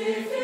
If